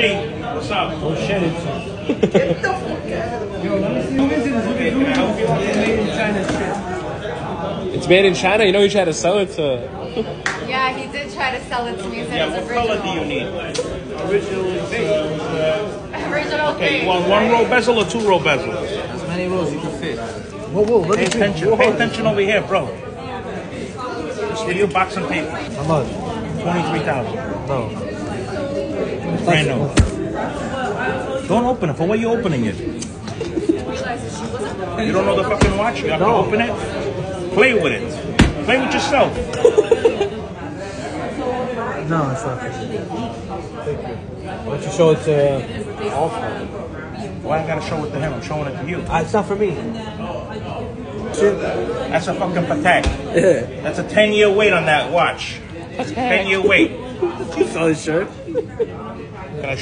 Hey, what's up? Oh shit, it's Get the fuck out. Yo, let me see what is it. Okay, can I help you? Made in China shit. It's made in China. You know, you tried to sell it to. Yeah, he did try to sell it to me. Yeah, it's what color do you original. need? Originally, Original Okay, thing. you want one row bezel or two row bezel? as many rows you can fit. Whoa, whoa, let Pay me see. attention. Pay attention over here, bro. For you, box and paper. How much? Twenty-three thousand. Brand new. Don't open it. For what are you opening it? You don't know the fucking watch? You have to No. open it? Play with it. Play with yourself. No, it's not. Why don't you show it to Alpha? Why I gotta show it to him? I'm showing it to you. Uh, it's not for me. That's a fucking Patek. That's a 10 year wait on that watch. 10 year wait you saw his shirt?